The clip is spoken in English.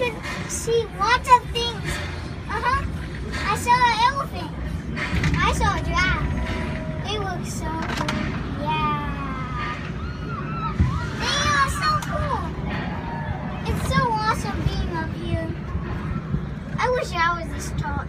could see lots of things. Uh huh. I saw an elephant. I saw a giraffe. It looks so cool. Yeah. They are so cool. It's so awesome being up here. I wish I was this tall,